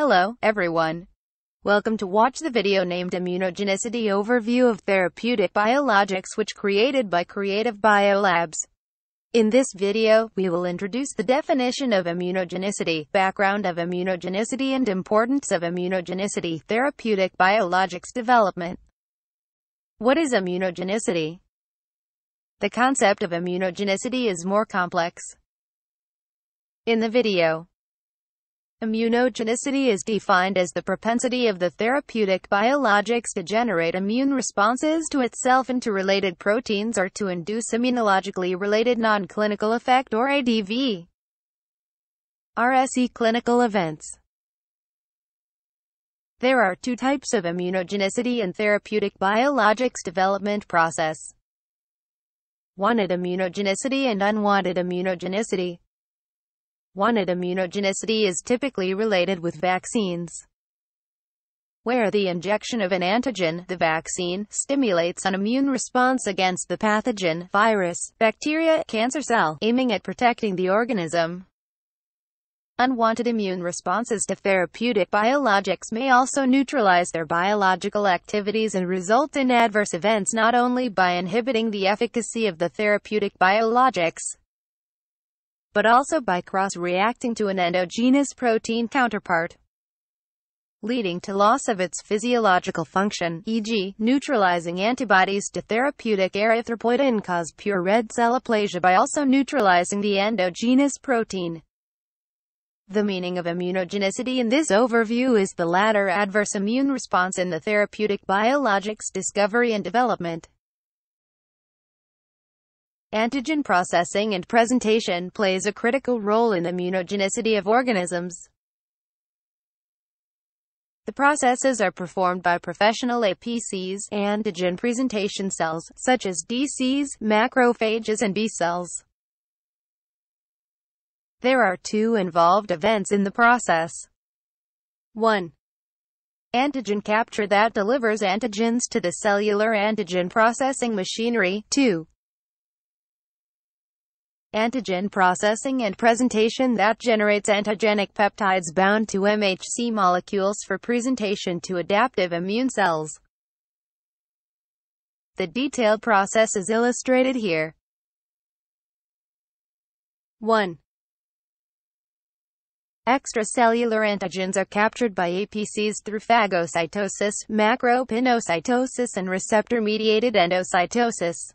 Hello, everyone. Welcome to watch the video named Immunogenicity Overview of Therapeutic Biologics which created by Creative Biolabs. In this video, we will introduce the definition of immunogenicity, background of immunogenicity and importance of immunogenicity, therapeutic biologics development. What is immunogenicity? The concept of immunogenicity is more complex. In the video, Immunogenicity is defined as the propensity of the therapeutic biologics to generate immune responses to itself and to related proteins or to induce immunologically related non-clinical effect or ADV. RSE clinical events There are two types of immunogenicity in therapeutic biologics development process. Wanted immunogenicity and unwanted immunogenicity. Wanted immunogenicity is typically related with vaccines, where the injection of an antigen, the vaccine, stimulates an immune response against the pathogen, virus, bacteria, cancer cell, aiming at protecting the organism. Unwanted immune responses to therapeutic biologics may also neutralize their biological activities and result in adverse events not only by inhibiting the efficacy of the therapeutic biologics, but also by cross-reacting to an endogenous protein counterpart, leading to loss of its physiological function, e.g., neutralizing antibodies to therapeutic erythropoietin cause pure red cell aplasia by also neutralizing the endogenous protein. The meaning of immunogenicity in this overview is the latter adverse immune response in the therapeutic biologics discovery and development. Antigen processing and presentation plays a critical role in the immunogenicity of organisms. The processes are performed by professional APCs, antigen presentation cells, such as DCs, macrophages and B cells. There are two involved events in the process. 1. Antigen capture that delivers antigens to the cellular antigen processing machinery. 2 antigen processing and presentation that generates antigenic peptides bound to MHC molecules for presentation to adaptive immune cells. The detailed process is illustrated here. 1. Extracellular antigens are captured by APCs through phagocytosis, macropinocytosis and receptor-mediated endocytosis.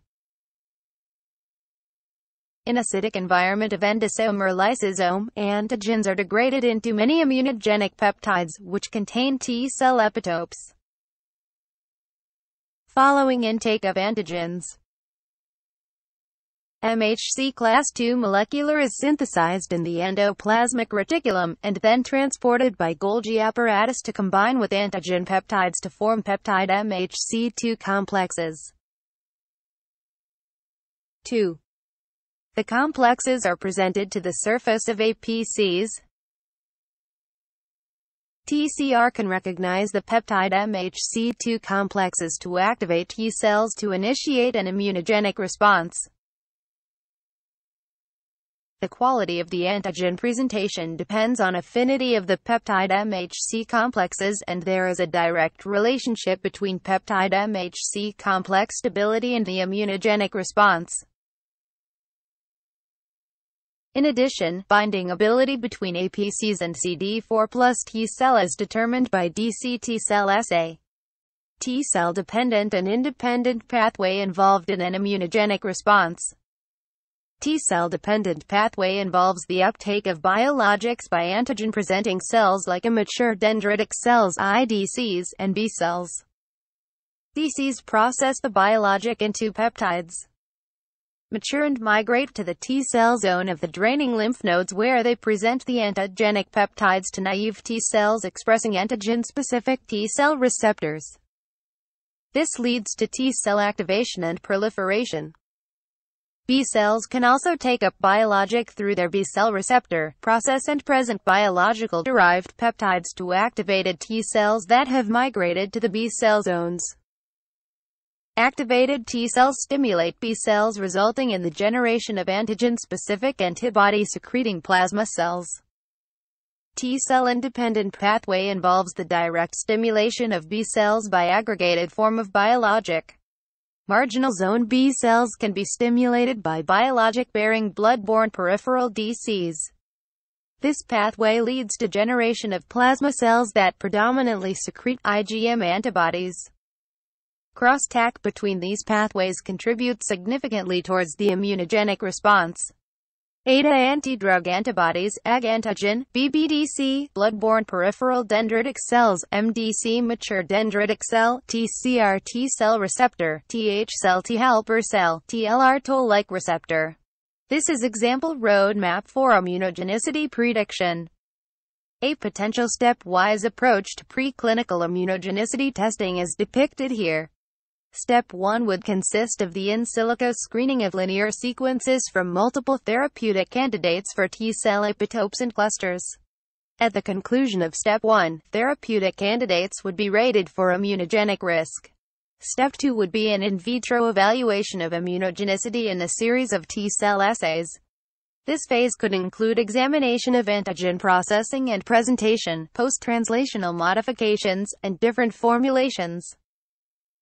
In acidic environment of endosome or lysosome, antigens are degraded into many immunogenic peptides, which contain T-cell epitopes. Following intake of antigens, MHC class II molecular is synthesized in the endoplasmic reticulum, and then transported by Golgi apparatus to combine with antigen peptides to form peptide MHC2 complexes. 2. The complexes are presented to the surface of APCs. TCR can recognize the peptide MHC2 complexes to activate T cells to initiate an immunogenic response. The quality of the antigen presentation depends on affinity of the peptide MHC complexes and there is a direct relationship between peptide MHC complex stability and the immunogenic response. In addition, binding ability between APCs and CD4 plus T cell is determined by DC T cell assay. T cell dependent and independent pathway involved in an immunogenic response. T cell dependent pathway involves the uptake of biologics by antigen presenting cells like immature dendritic cells IDCs and B cells. DCs process the biologic into peptides mature and migrate to the T-cell zone of the draining lymph nodes where they present the antigenic peptides to naive T-cells expressing antigen-specific T-cell receptors. This leads to T-cell activation and proliferation. B cells can also take up biologic through their B cell receptor process and present biological derived peptides to activated T cells that have migrated to the B cell zones. Activated T cells stimulate B cells resulting in the generation of antigen-specific antibody-secreting plasma cells. T-cell independent pathway involves the direct stimulation of B cells by aggregated form of biologic. Marginal zone B cells can be stimulated by biologic-bearing blood-borne peripheral DCs. This pathway leads to generation of plasma cells that predominantly secrete IgM antibodies. Crosstalk between these pathways contributes significantly towards the immunogenic response. ADA antidrug antibodies, AG antigen, BBDC, blood-borne peripheral dendritic cells, MDC mature dendritic cell, TCR T cell receptor, TH cell T helper cell, TLR toll-like receptor. This is example roadmap for immunogenicity prediction. A potential stepwise approach to preclinical immunogenicity testing is depicted here. Step 1 would consist of the in silico screening of linear sequences from multiple therapeutic candidates for T-cell epitopes and clusters. At the conclusion of Step 1, therapeutic candidates would be rated for immunogenic risk. Step 2 would be an in vitro evaluation of immunogenicity in a series of T-cell assays. This phase could include examination of antigen processing and presentation, post-translational modifications, and different formulations.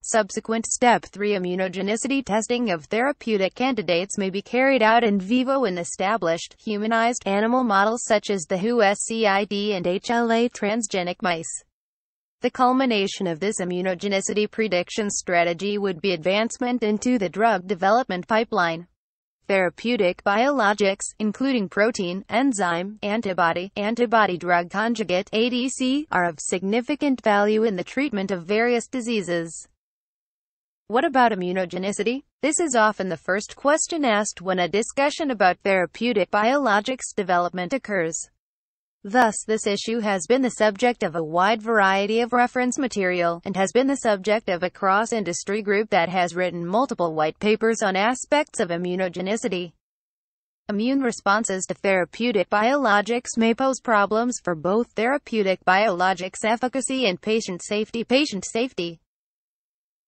Subsequent Step 3 immunogenicity testing of therapeutic candidates may be carried out in vivo in established, humanized, animal models such as the WHO SCID and HLA transgenic mice. The culmination of this immunogenicity prediction strategy would be advancement into the drug development pipeline. Therapeutic biologics, including protein, enzyme, antibody, antibody-drug conjugate, ADC, are of significant value in the treatment of various diseases. What about immunogenicity? This is often the first question asked when a discussion about therapeutic biologics development occurs. Thus, this issue has been the subject of a wide variety of reference material, and has been the subject of a cross-industry group that has written multiple white papers on aspects of immunogenicity. Immune responses to therapeutic biologics may pose problems for both therapeutic biologics efficacy and patient safety. Patient safety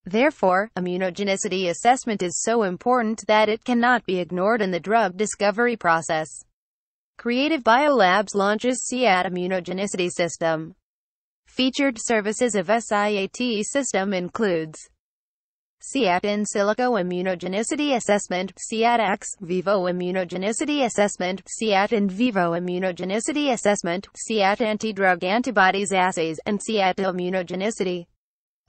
Therefore, immunogenicity assessment is so important that it cannot be ignored in the drug discovery process. Creative Biolabs launches SIAT Immunogenicity System. Featured services of SIAT system includes SIAT in silico immunogenicity assessment, SIAT ex vivo immunogenicity assessment, SIAT in vivo immunogenicity assessment, SIAT anti-drug antibodies assays, and SIAT immunogenicity.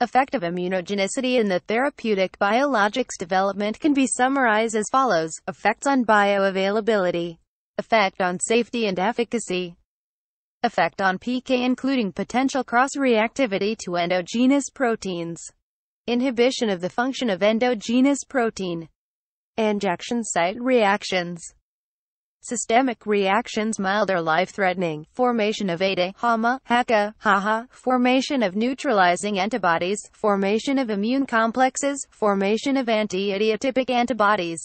Effective immunogenicity in the therapeutic biologics development can be summarized as follows. Effects on bioavailability. Effect on safety and efficacy. Effect on PK including potential cross-reactivity to endogenous proteins. Inhibition of the function of endogenous protein. Injection site reactions systemic reactions mild or life-threatening, formation of ADA, HAMA, HACA, HAHA, formation of neutralizing antibodies, formation of immune complexes, formation of anti-idiotypic antibodies.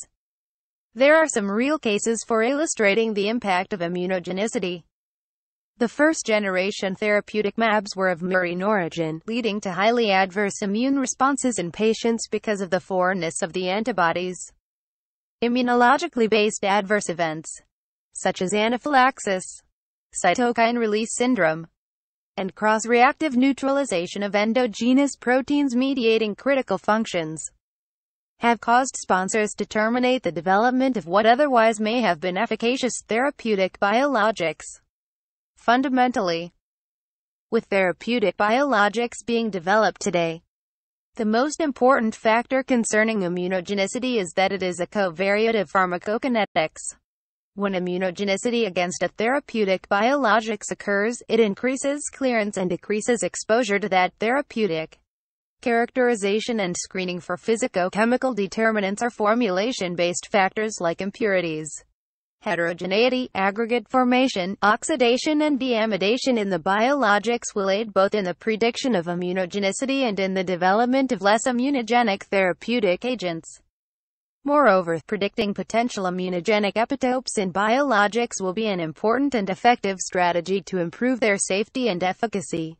There are some real cases for illustrating the impact of immunogenicity. The first-generation therapeutic mAbs were of murine origin, leading to highly adverse immune responses in patients because of the foreignness of the antibodies. Immunologically based adverse events such as anaphylaxis, cytokine release syndrome, and cross-reactive neutralization of endogenous proteins mediating critical functions, have caused sponsors to terminate the development of what otherwise may have been efficacious therapeutic biologics. Fundamentally, with therapeutic biologics being developed today, the most important factor concerning immunogenicity is that it is a covariate of pharmacokinetics. When immunogenicity against a therapeutic biologics occurs, it increases clearance and decreases exposure to that therapeutic. Characterization and screening for physicochemical determinants are formulation-based factors like impurities, heterogeneity, aggregate formation, oxidation and deamidation in the biologics will aid both in the prediction of immunogenicity and in the development of less immunogenic therapeutic agents. Moreover, predicting potential immunogenic epitopes in biologics will be an important and effective strategy to improve their safety and efficacy.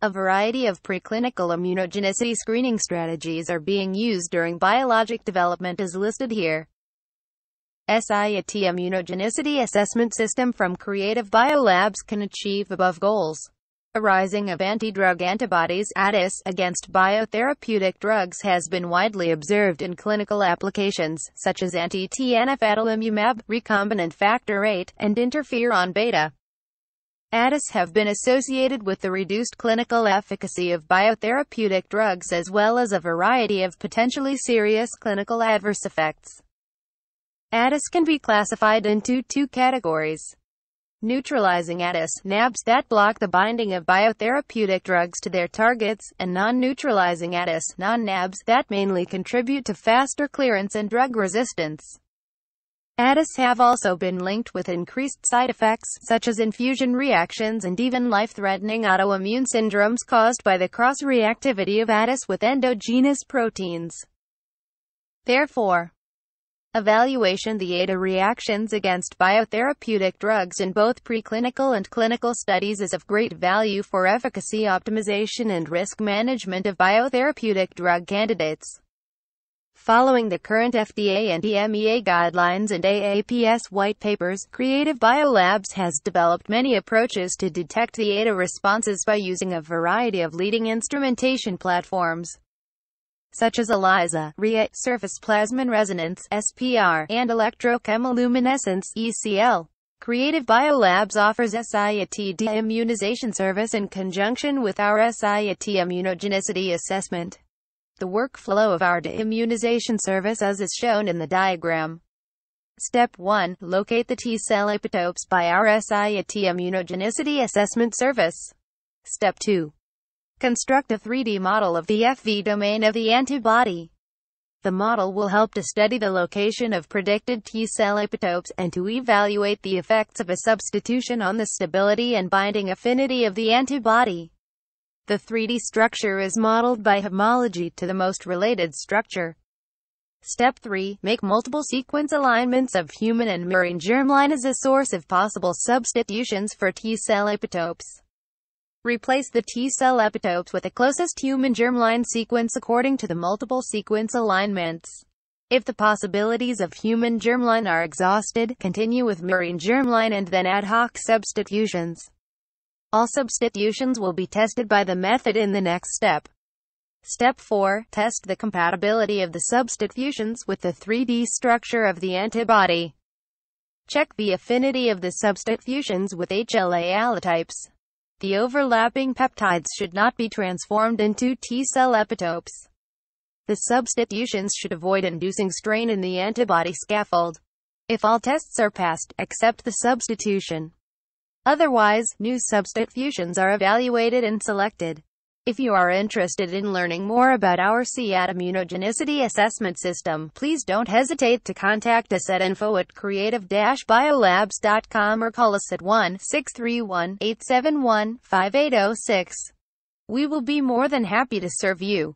A variety of preclinical immunogenicity screening strategies are being used during biologic development as listed here. SIAT Immunogenicity Assessment System from Creative Biolabs can achieve above goals. Arising of anti-drug antibodies ADAS, against biotherapeutic drugs has been widely observed in clinical applications, such as anti-TNF adalimumab, recombinant factor VIII, and interferon beta. ADAS have been associated with the reduced clinical efficacy of biotherapeutic drugs as well as a variety of potentially serious clinical adverse effects. ADAS can be classified into two categories. Neutralizing ADAS, NABs that block the binding of biotherapeutic drugs to their targets, and non-neutralizing ADAS, non-NABs, that mainly contribute to faster clearance and drug resistance. ADAS have also been linked with increased side effects, such as infusion reactions and even life-threatening autoimmune syndromes caused by the cross-reactivity of ADAS with endogenous proteins. Therefore, Evaluation The ADA reactions against biotherapeutic drugs in both preclinical and clinical studies is of great value for efficacy optimization and risk management of biotherapeutic drug candidates. Following the current FDA and EMEA guidelines and AAPS white papers, Creative Biolabs has developed many approaches to detect the ADA responses by using a variety of leading instrumentation platforms such as ELISA, RIA, surface plasmon resonance, SPR, and electrochemiluminescence, ECL. Creative Biolabs offers SIAT de-immunization service in conjunction with our SIAT immunogenicity assessment. The workflow of our de-immunization service as is shown in the diagram. Step 1. Locate the T-cell epitopes by our SIAT immunogenicity assessment service. Step 2. Construct a 3D model of the FV domain of the antibody. The model will help to study the location of predicted T-cell epitopes, and to evaluate the effects of a substitution on the stability and binding affinity of the antibody. The 3D structure is modeled by homology to the most related structure. Step 3. Make multiple sequence alignments of human and murine germline as a source of possible substitutions for T-cell epitopes. Replace the T-cell epitopes with the closest human germline sequence according to the multiple sequence alignments. If the possibilities of human germline are exhausted, continue with murine germline and then ad hoc substitutions. All substitutions will be tested by the method in the next step. Step 4. Test the compatibility of the substitutions with the 3D structure of the antibody. Check the affinity of the substitutions with HLA allotypes. The overlapping peptides should not be transformed into T-cell epitopes. The substitutions should avoid inducing strain in the antibody scaffold. If all tests are passed, accept the substitution. Otherwise, new substitutions are evaluated and selected. If you are interested in learning more about our SIAT immunogenicity assessment system, please don't hesitate to contact us at info at creative-biolabs.com or call us at 1-631-871-5806. We will be more than happy to serve you.